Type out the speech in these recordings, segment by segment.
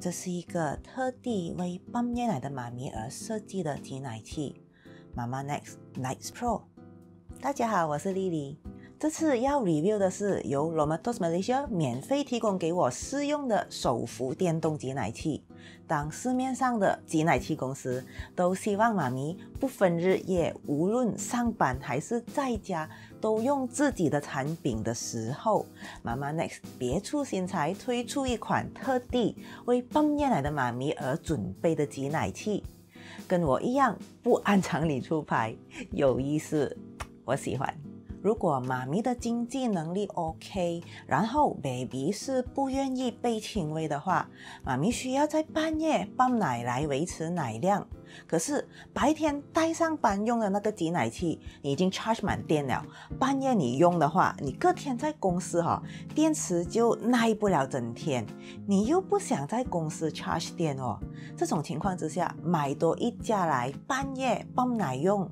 这是一个特地为泵夜奶的妈咪而设计的挤奶器，妈妈 Next Nights Pro。大家好，我是丽丽。这次要 review 的是由 Lomatos Malaysia 免费提供给我试用的手扶电动挤奶器。当市面上的挤奶器公司都希望妈咪不分日夜，无论上班还是在家，都用自己的产品的时候，妈妈 Next 别出心裁推出一款特地为泵夜奶的妈咪而准备的挤奶器。跟我一样不按常理出牌，有意思，我喜欢。如果妈咪的经济能力 OK，然后 baby 是不愿意被亲喂的话，妈咪需要在半夜泵奶来维持奶量。可是白天带上班用的那个挤奶器已经 charge 满电了，半夜你用的话，你隔天在公司哈，电池就耐不了整天。你又不想在公司 charge 电哦，这种情况之下，买多一架来半夜泵奶用，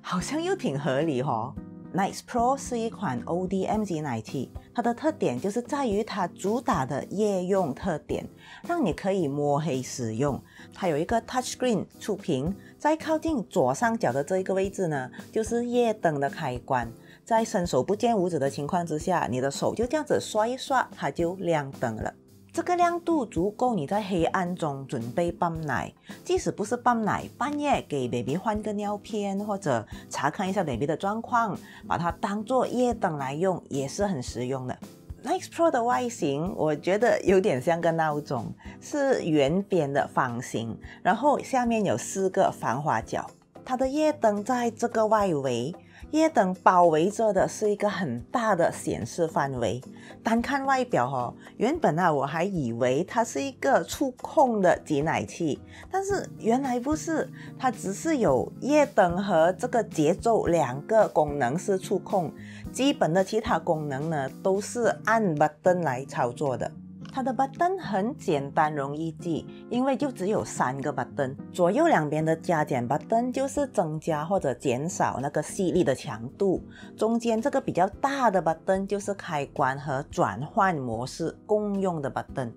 好像又挺合理哦。Nice Pro 是一款 ODM 级奶器，它的特点就是在于它主打的夜用特点，让你可以摸黑使用。它有一个 Touch Screen 触屏，在靠近左上角的这一个位置呢，就是夜灯的开关。在伸手不见五指的情况之下，你的手就这样子刷一刷，它就亮灯了。这个亮度足够你在黑暗中准备泵奶，即使不是泵奶，半夜给 baby 换个尿片或者查看一下 baby 的状况，把它当做夜灯来用也是很实用的。Nice Pro 的外形我觉得有点像个闹钟，是圆边的方形，然后下面有四个防滑角，它的夜灯在这个外围。夜灯包围着的是一个很大的显示范围。单看外表哦，原本啊我还以为它是一个触控的挤奶器，但是原来不是，它只是有夜灯和这个节奏两个功能是触控，基本的其他功能呢都是按 button 来操作的。它的 button 很简单，容易记，因为就只有三个 button。左右两边的加减 button 就是增加或者减少那个吸力的强度，中间这个比较大的 button 就是开关和转换模式共用的 button。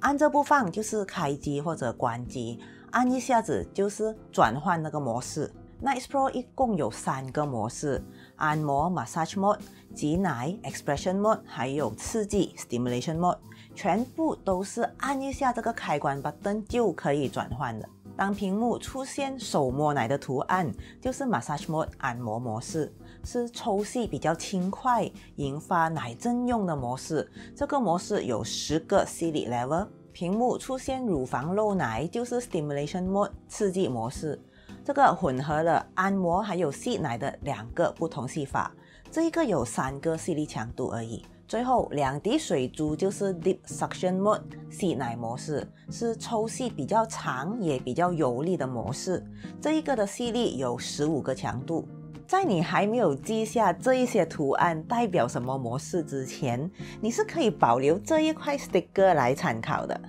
按着不放就是开机或者关机，按一下子就是转换那个模式。Nice Pro 一共有三个模式：按摩 （Massage Mode）、挤奶 （Expression Mode） 还有刺激 （Stimulation Mode）。全部都是按一下这个开关把灯就可以转换的。当屏幕出现手摸奶的图案，就是 Massage Mode 按摩模式，是抽吸比较轻快、引发奶阵用的模式。这个模式有十个吸力 level。屏幕出现乳房漏奶，就是 Stimulation Mode 刺激模式。这个混合了按摩还有吸奶的两个不同吸法。这一个有三个吸力强度而已。最后两滴水珠就是 Deep Suction Mode 吸奶模式，是抽吸比较长也比较有力的模式。这一个的吸力有十五个强度。在你还没有记下这一些图案代表什么模式之前，你是可以保留这一块 sticker 来参考的。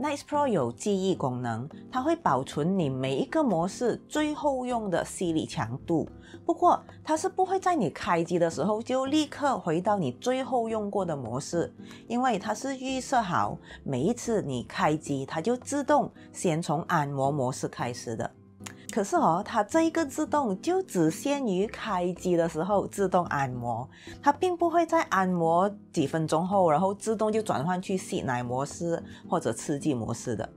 Nice Pro 有记忆功能，它会保存你每一个模式最后用的吸力强度。不过，它是不会在你开机的时候就立刻回到你最后用过的模式，因为它是预设好每一次你开机，它就自动先从按摩模式开始的。可是哦，它这一个自动就只限于开机的时候自动按摩，它并不会在按摩几分钟后，然后自动就转换去吸奶模式或者刺激模式的。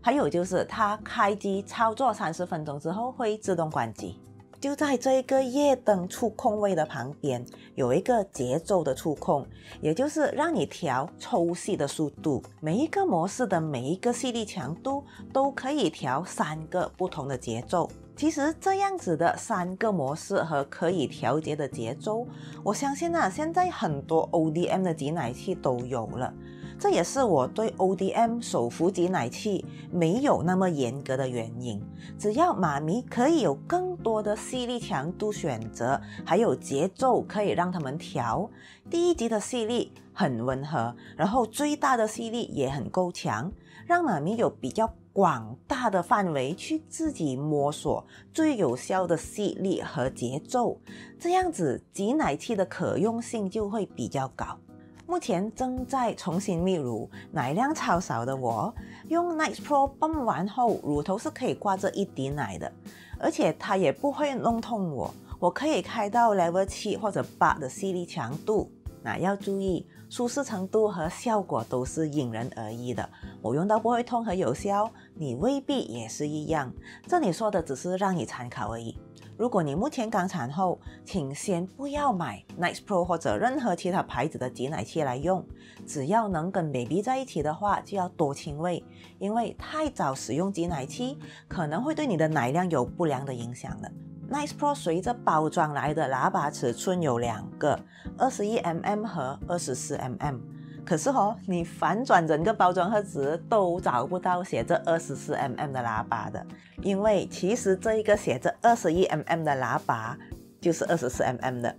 还有就是它开机操作三十分钟之后会自动关机。就在这一个夜灯触控位的旁边，有一个节奏的触控，也就是让你调抽吸的速度。每一个模式的每一个吸力强度都可以调三个不同的节奏。其实这样子的三个模式和可以调节的节奏，我相信啊，现在很多 ODM 的挤奶器都有了。这也是我对 ODM 手扶挤奶器没有那么严格的原因。只要妈咪可以有更多的吸力强度选择，还有节奏可以让他们调。第一级的吸力很温和，然后最大的吸力也很够强，让妈咪有比较广大的范围去自己摸索最有效的吸力和节奏。这样子挤奶器的可用性就会比较高。目前正在重新泌乳，奶量超少的我，用 Nice Pro 泵完后，乳头是可以挂着一滴奶的，而且它也不会弄痛我。我可以开到 Level 七或者八的吸力强度。那要注意，舒适程度和效果都是因人而异的。我用到不会痛和有效，你未必也是一样。这里说的只是让你参考而已。如果你目前刚产后，请先不要买 Nice Pro 或者任何其他牌子的挤奶器来用。只要能跟 baby 在一起的话，就要多亲喂，因为太早使用挤奶器可能会对你的奶量有不良的影响的。Nice Pro 随着包装来的喇叭尺寸有两个，二十一 mm 和二十四 mm。可是哦，你反转整个包装盒子都找不到写着二十四 mm 的喇叭的，因为其实这一个写着二十一 mm 的喇叭就是二十四 mm 的，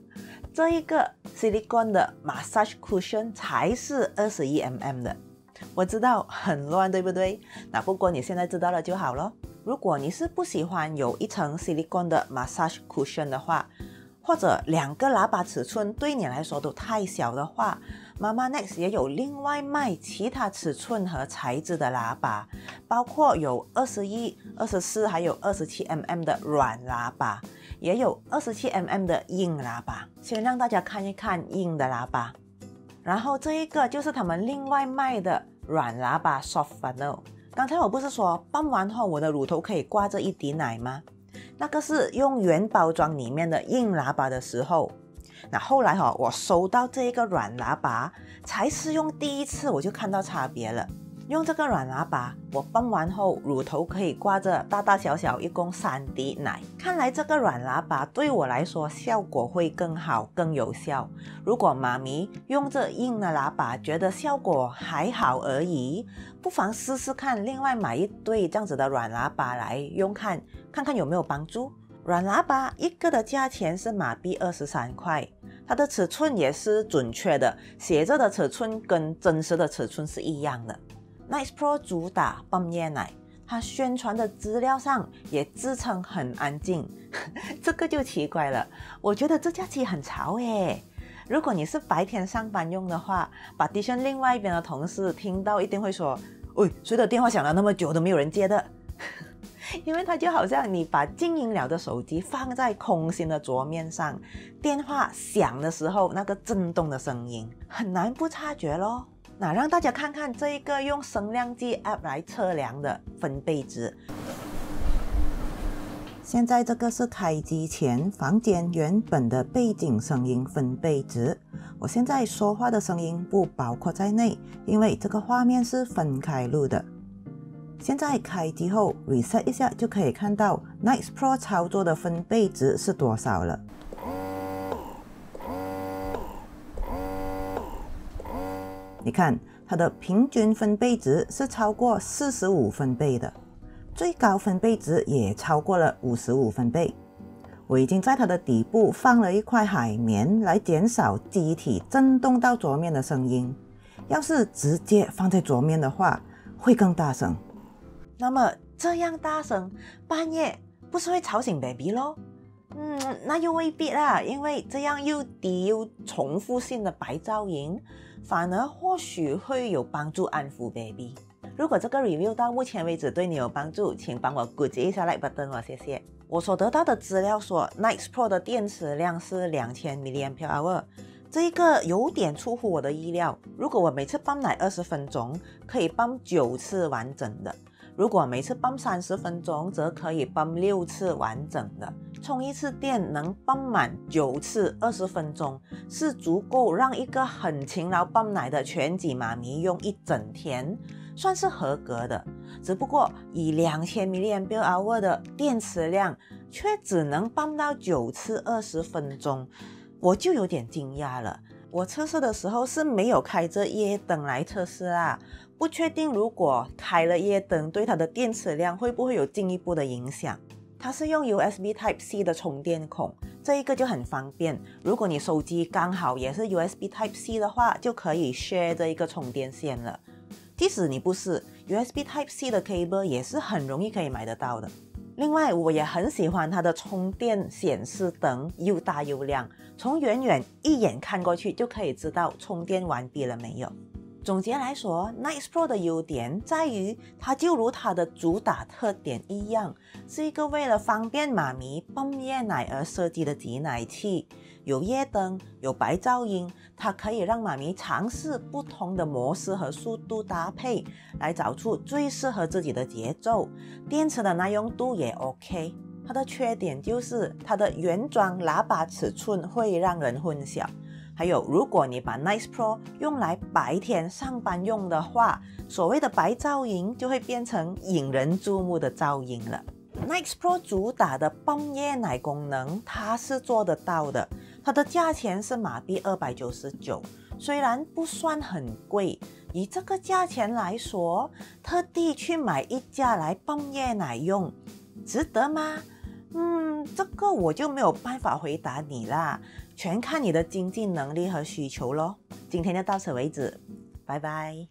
这一个 silicone 的 massage cushion 才是二十一 mm 的。我知道很乱，对不对？那不过你现在知道了就好了。如果你是不喜欢有一层 silicone 的 massage cushion 的话，或者两个喇叭尺寸对你来说都太小的话，妈妈 Next 也有另外卖其他尺寸和材质的喇叭，包括有二十一、二十四，还有二十七 mm 的软喇叭，也有二十七 mm 的硬喇叭。先让大家看一看硬的喇叭，然后这一个就是他们另外卖的软喇叭 soft funnel。刚才我不是说拌完后我的乳头可以挂着一滴奶吗？那个是用原包装里面的硬喇叭的时候。那后来哈，我收到这一个软喇叭，才试用第一次我就看到差别了。用这个软喇叭，我泵完后，乳头可以挂着大大小小一共三滴奶。看来这个软喇叭对我来说效果会更好、更有效。如果妈咪用这硬的喇叭觉得效果还好而已，不妨试试看，另外买一对这样子的软喇叭来用看，看看有没有帮助。软喇叭一个的价钱是马币二十三块，它的尺寸也是准确的，写着的尺寸跟真实的尺寸是一样的。Nice Pro 主打泵液奶，它宣传的资料上也自称很安静，这个就奇怪了。我觉得这架机很潮诶。如果你是白天上班用的话，把 d i s h 另外一边的同事听到一定会说：“喂，谁的电话响了那么久都没有人接的？” 因为它就好像你把静音了的手机放在空心的桌面上，电话响的时候那个震动的声音，很难不察觉咯。那让大家看看这一个用声量计 App 来测量的分贝值。现在这个是开机前房间原本的背景声音分贝值。我现在说话的声音不包括在内，因为这个画面是分开录的。现在开机后 reset 一下就可以看到 Nice Pro 操作的分贝值是多少了。你看，它的平均分贝值是超过四十五分贝的，最高分贝值也超过了五十五分贝。我已经在它的底部放了一块海绵，来减少机体震动到桌面的声音。要是直接放在桌面的话，会更大声。那么这样大声，半夜不是会吵醒 baby 咯？嗯，那又未必啦，因为这样又低又重复性的白噪音。反而或许会有帮助安抚 baby。如果这个 review 到目前为止对你有帮助，请帮我鼓击一下 like button 哦，谢谢。我所得到的资料说，Nice Pro 的电池量是两千 mAh，这一个有点出乎我的意料。如果我每次泵奶二十分钟，可以泵九次完整的。如果每次泵三十分钟，则可以泵六次完整的。充一次电能泵满九次，二十分钟是足够让一个很勤劳泵奶的全职妈咪用一整天，算是合格的。只不过以两千 mAh 的电池量，却只能泵到九次，二十分钟，我就有点惊讶了。我测试的时候是没有开着夜灯来测试啦。不确定，如果开了夜灯，对它的电池量会不会有进一步的影响？它是用 USB Type C 的充电孔，这一个就很方便。如果你手机刚好也是 USB Type C 的话，就可以 share 这一个充电线了。即使你不是 USB Type C 的 cable，也是很容易可以买得到的。另外，我也很喜欢它的充电显示灯，又大又亮，从远远一眼看过去就可以知道充电完毕了没有。总结来说，Nice Pro 的优点在于，它就如它的主打特点一样，是一个为了方便妈咪泵夜奶而设计的挤奶器。有夜灯，有白噪音，它可以让妈咪尝试不同的模式和速度搭配，来找出最适合自己的节奏。电池的耐用度也 OK。它的缺点就是它的原装喇叭尺寸会让人混淆。还有，如果你把 Nice Pro 用来白天上班用的话，所谓的白噪音就会变成引人注目的噪音了。Nice Pro 主打的泵夜奶功能，它是做得到的。它的价钱是马币二百九十九，虽然不算很贵，以这个价钱来说，特地去买一架来泵夜奶用，值得吗？嗯，这个我就没有办法回答你啦。全看你的经济能力和需求咯。今天就到此为止，拜拜。